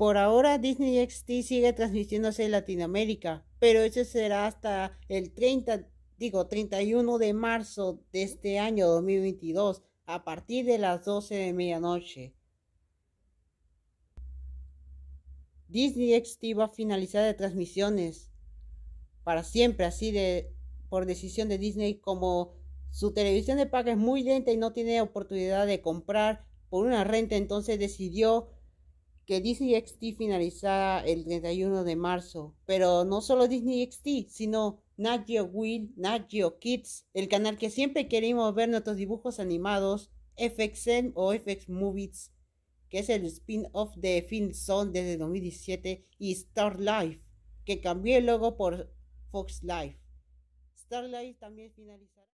Por ahora Disney XD sigue transmitiéndose en Latinoamérica, pero eso será hasta el 30, digo 31 de marzo de este año 2022, a partir de las 12 de medianoche. Disney XD va a finalizar de transmisiones para siempre, así de por decisión de Disney, como su televisión de paga es muy lenta y no tiene oportunidad de comprar por una renta, entonces decidió que Disney XD finalizara el 31 de marzo. Pero no solo Disney XD, sino Nat Geo Will, Nat Kids, el canal que siempre queremos ver nuestros dibujos animados, FXM o FX Movies, que es el spin-off de Film Zone desde 2017, y Star Life, que cambió el logo por Fox Life. Star Life también finalizó.